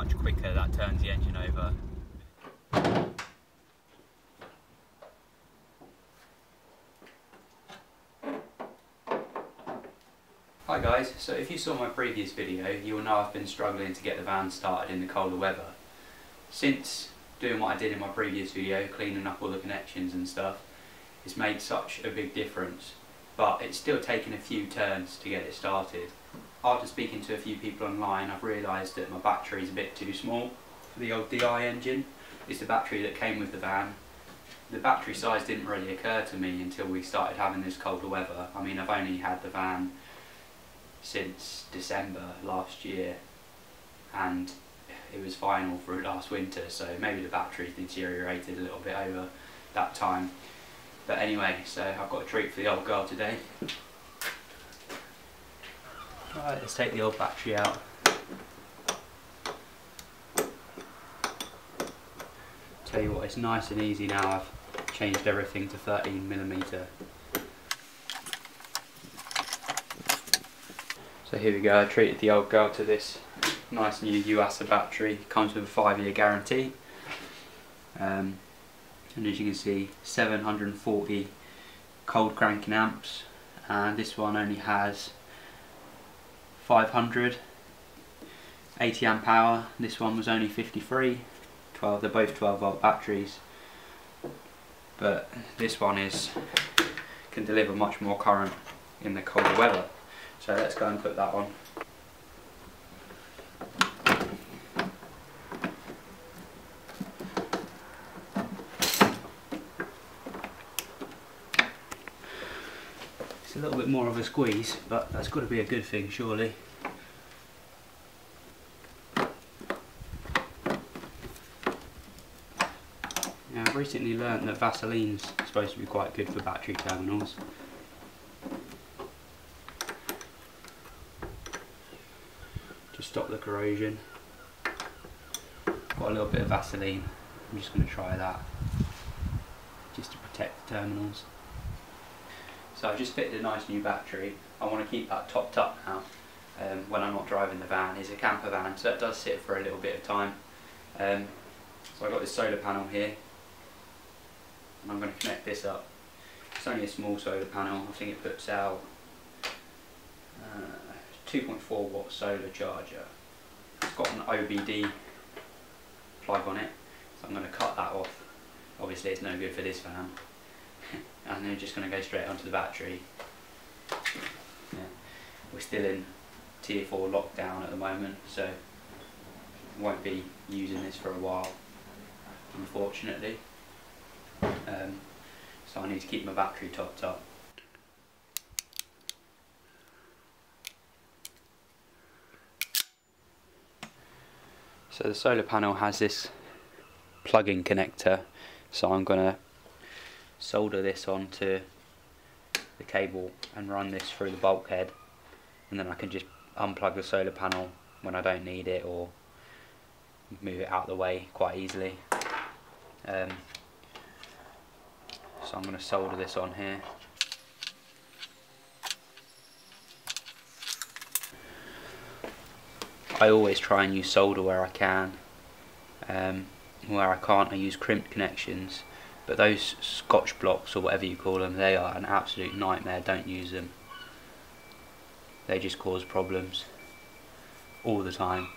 much quicker that turns the engine over. Hi guys, so if you saw my previous video you will know I've been struggling to get the van started in the colder weather. Since doing what I did in my previous video, cleaning up all the connections and stuff, it's made such a big difference but it's still taken a few turns to get it started. After speaking to a few people online I've realised that my battery is a bit too small for the old DI engine. It's the battery that came with the van. The battery size didn't really occur to me until we started having this colder weather. I mean I've only had the van since December last year and it was all through last winter so maybe the battery deteriorated a little bit over that time but anyway so I've got a treat for the old girl today right let's take the old battery out. Tell you what it's nice and easy now. I've changed everything to 13 millimeter. So here we go, I treated the old girl to this nice new Yuasa battery, comes with a 5 year guarantee. Um, and as you can see 740 cold cranking amps. And this one only has 500 80 amp hour, this one was only 53, 12, they're both 12 volt batteries but this one is can deliver much more current in the colder weather. So let's go and put that on. Bit more of a squeeze, but that's got to be a good thing, surely. Now, I've recently learnt that Vaseline's supposed to be quite good for battery terminals. To stop the corrosion. Got a little bit of Vaseline, I'm just going to try that just to protect the terminals. So I've just fitted a nice new battery, I want to keep that topped up now um, when I'm not driving the van. It's a camper van so it does sit for a little bit of time. Um, so I've got this solar panel here and I'm going to connect this up. It's only a small solar panel, I think it puts out uh, 2.4 watt solar charger. It's got an OBD plug on it, so I'm going to cut that off. Obviously it's no good for this van. And then just going to go straight onto the battery. Yeah. We're still in tier 4 lockdown at the moment, so won't be using this for a while, unfortunately. Um, so I need to keep my battery topped up. So the solar panel has this plug-in connector so I'm going to solder this onto the cable and run this through the bulkhead and then I can just unplug the solar panel when I don't need it or move it out of the way quite easily. Um, so I'm going to solder this on here. I always try and use solder where I can. Um, where I can't I use crimped connections but those scotch blocks or whatever you call them they are an absolute nightmare don't use them they just cause problems all the time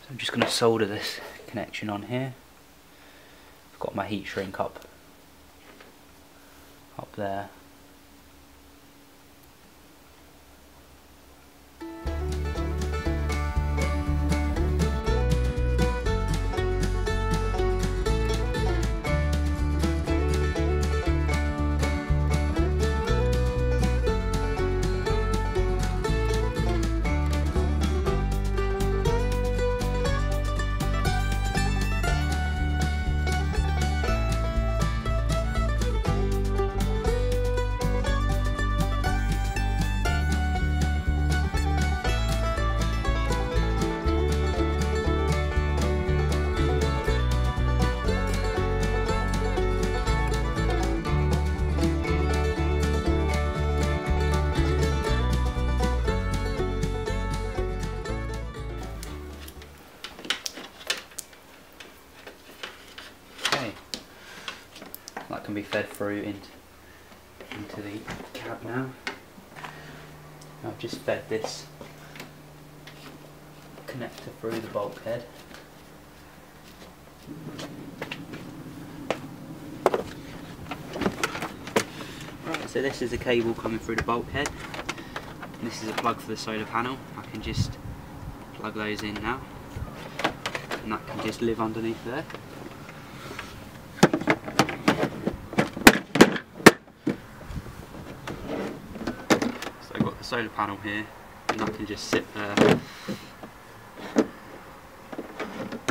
so I'm just going to solder this connection on here. I've got my heat shrink up up there. Can be fed through into, into the cab now. I've just fed this connector through the bulkhead. Right, so this is the cable coming through the bulkhead. This is a plug for the solar panel. I can just plug those in now. And that can just live underneath there. So I've got the solar panel here and that can just sit there.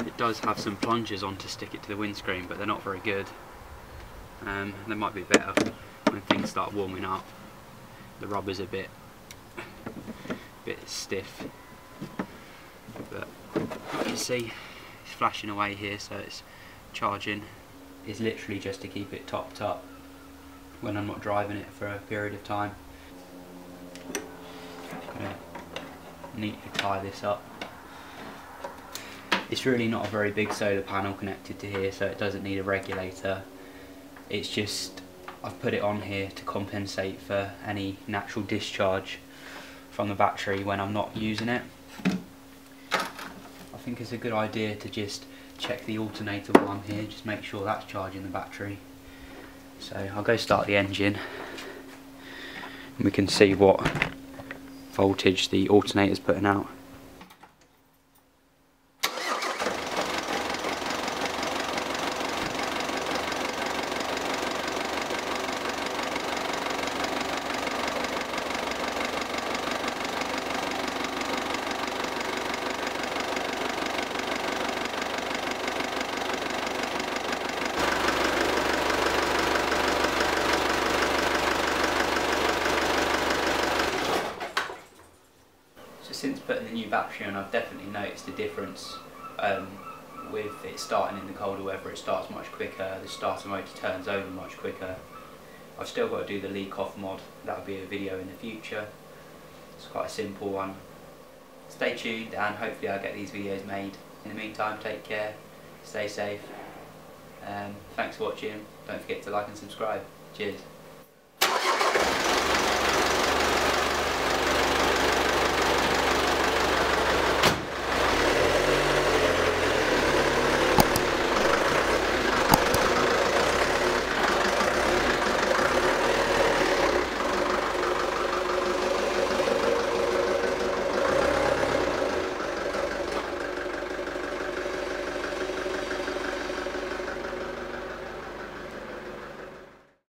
It does have some plungers on to stick it to the windscreen but they're not very good. Um, they might be better when things start warming up. The rubber's a bit bit stiff. But you can see it's flashing away here so it's charging. It's literally just to keep it topped up when I'm not driving it for a period of time. Neatly tie this up. It's really not a very big solar panel connected to here so it doesn't need a regulator. It's just I've put it on here to compensate for any natural discharge from the battery when I'm not using it. I think it's a good idea to just check the alternator while I'm here, just make sure that's charging the battery. So I'll go start the engine and we can see what voltage the alternator's putting out. Putting the new battery on, I've definitely noticed a difference um, with it starting in the colder weather. It starts much quicker, the starter motor turns over much quicker. I've still got to do the leak off mod, that'll be a video in the future. It's quite a simple one. Stay tuned and hopefully I'll get these videos made. In the meantime, take care, stay safe. Um, thanks for watching, don't forget to like and subscribe. Cheers.